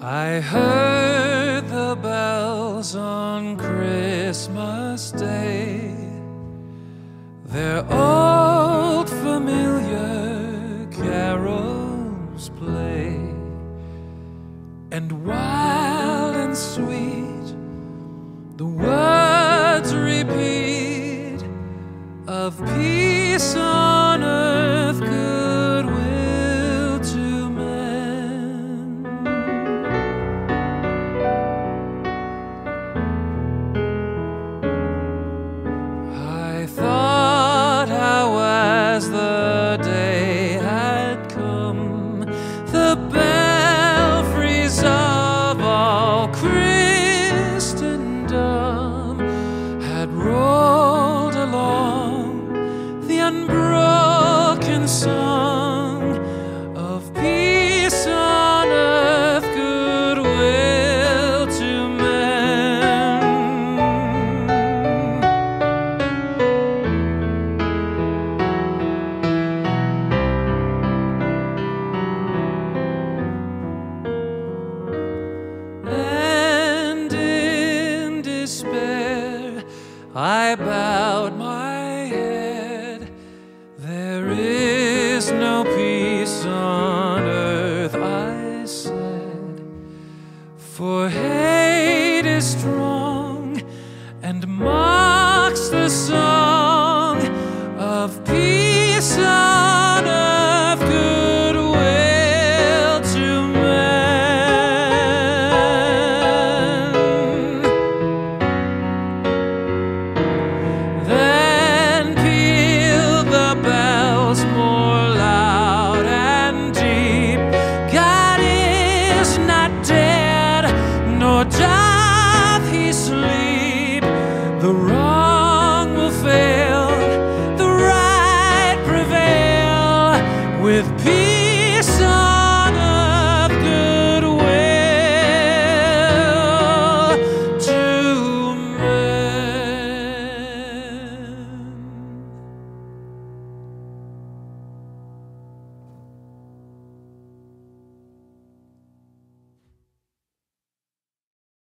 I heard the bells on Christmas Day. Their old familiar carols play, and wild and sweet all despair. I bowed my head. There is no peace on earth, I said, for hate is strong he sleep. The wrong will fail, the right prevail with peace.